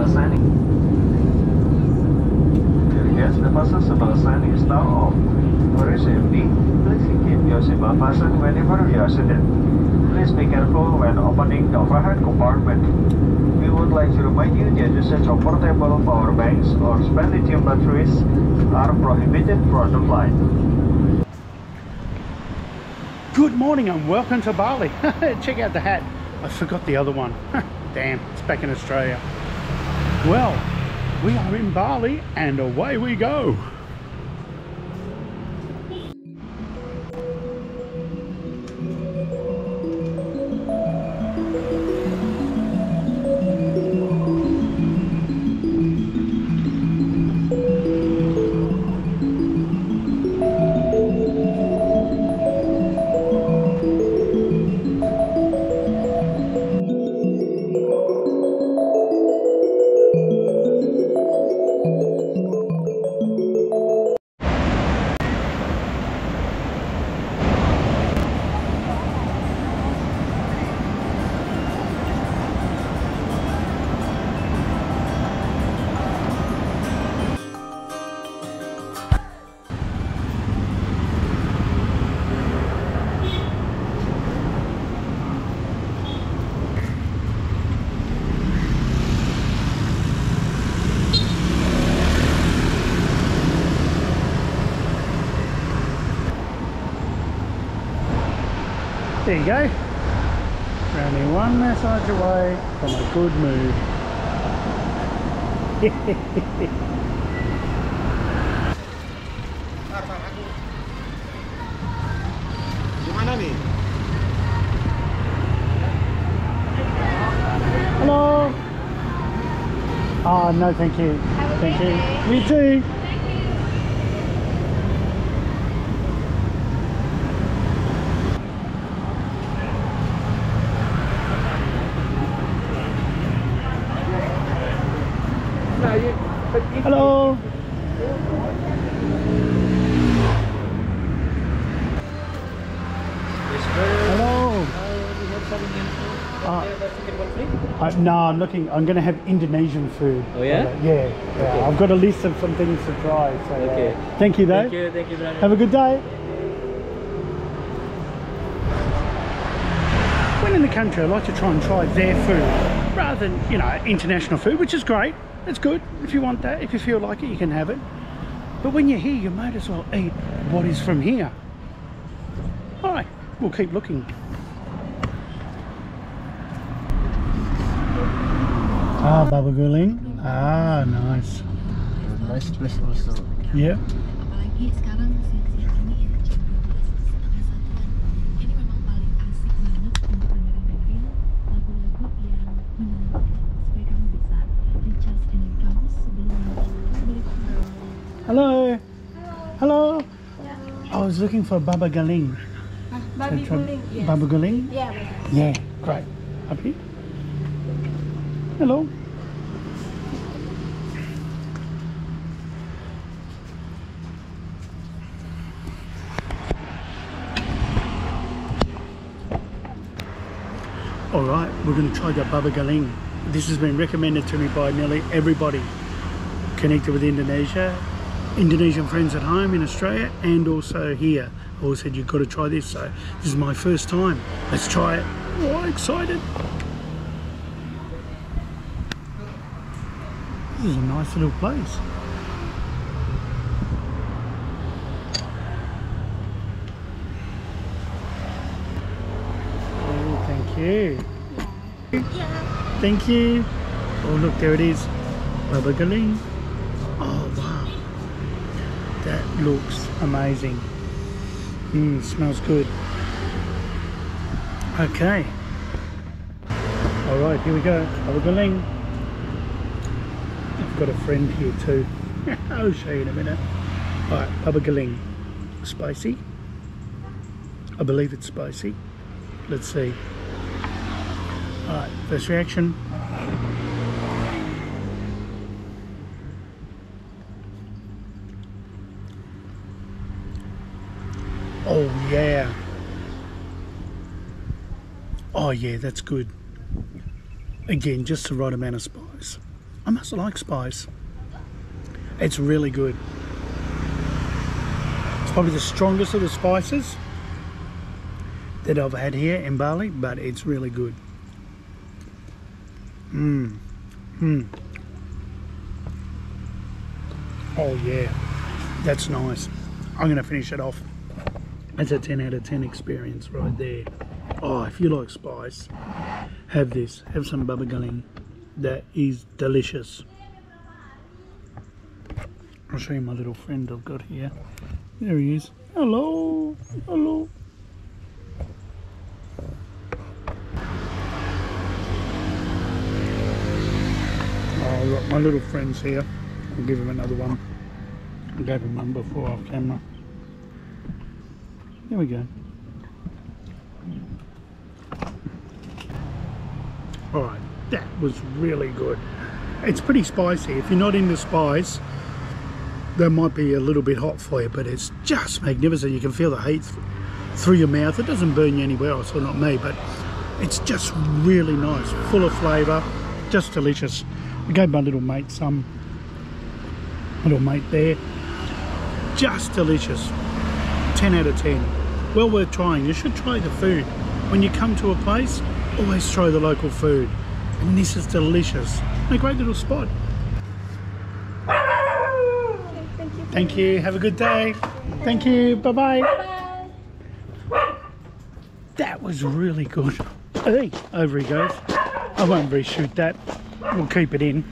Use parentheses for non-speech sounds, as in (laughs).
sebelah sana. Dear guests, the buses sebelah sana is now off. For your safety, please keep your seatbelt fastened whenever you are seated. Please be careful when opening the overhead compartment. We would like to remind you that usage of portable power banks or spent lithium batteries are prohibited for the flight. Good morning and welcome to Bali. (laughs) Check out the hat. I forgot the other one. (laughs) Damn, it's back in Australia. Well, we are in Bali and away we go. There you go. We're only one massage away from a good. Gimana (laughs) nih? Hello. Oh, no, thank you. Thank you. Me too. Hello. Hello. Uh, uh, no, I'm looking. I'm going to have Indonesian food. Oh, yeah? Yeah, yeah. I've got a list of some things to try. So, uh, Okay. thank you, though. Thank you, thank you, brother. Have a good day. When in the country, I like to try and try their food rather than, you know, international food, which is great. It's good. If you want that, if you feel like it, you can have it. But when you're here, you might as well eat what is from here. All right, we'll keep looking. Ah, Babi Guling. Ah, nice. Nice place also. Yep. apalagi sekarang siang-siang ini ya jam 12 setengah satuan ini memang paling asik banget untuk dengerin lagu-lagu yang menenangkan supaya kamu bisa recharge energi kamu sebelum sebelum Hello. Hello. I was looking for Babi Guling. Babi So, guling. Yes. Babi Guling? Yeah. Yeah, great. Up here. Hello. All right, we're going to try the Babi Guling. This has been recommended to me by nearly everybody connected with Indonesia, Indonesian friends at home in Australia, and also here. All said you've got to try this. So this is my first time. Let's try it. Oh, I'm excited! This is a nice little place. Oh, thank you. Thank you. Oh, look, there it is. Babi Guling. Oh, wow. That looks amazing. Mmm, smells good. Okay. All right, here we go. Babi Guling. Got a friend here too. (laughs) I'll show you in a minute. All right, Babi Guling. Spicy. I believe it's spicy. Let's see. All right, first reaction. Oh yeah. Oh yeah, that's good. Again, just the right amount of spice. I must like spice. It's really good. It's probably the strongest of the spices that I've had here in Bali, but it's really good. Mmm. Mmm. Oh yeah, that's nice. I'm gonna finish it off. That's a 10 out of 10 experience right there. Oh, if you like spice, have this. Have some babi guling. That is delicious. I'll show you my little friend I've got here. There he is. Hello. Hello. Oh, I've got my little friends here. I'll give him another one. I gave him one before off camera. There we go. Alright, that was really good. It's pretty spicy. If you're not into spice, that might be a little bit hot for you, but it's just magnificent. You can feel the heat through your mouth. It doesn't burn you anywhere else, or not me, but it's just really nice, full of flavour, just delicious. I gave my little mate some, little mate there, just delicious. 10 out of 10. Well worth trying. You should try the food. When you come to a place, always try the local food. And this is delicious. A great little spot. Thank you. Have a good day. Thank you. Bye bye. That was really good. Hey, over he goes. I won't reshoot that. We'll keep it in.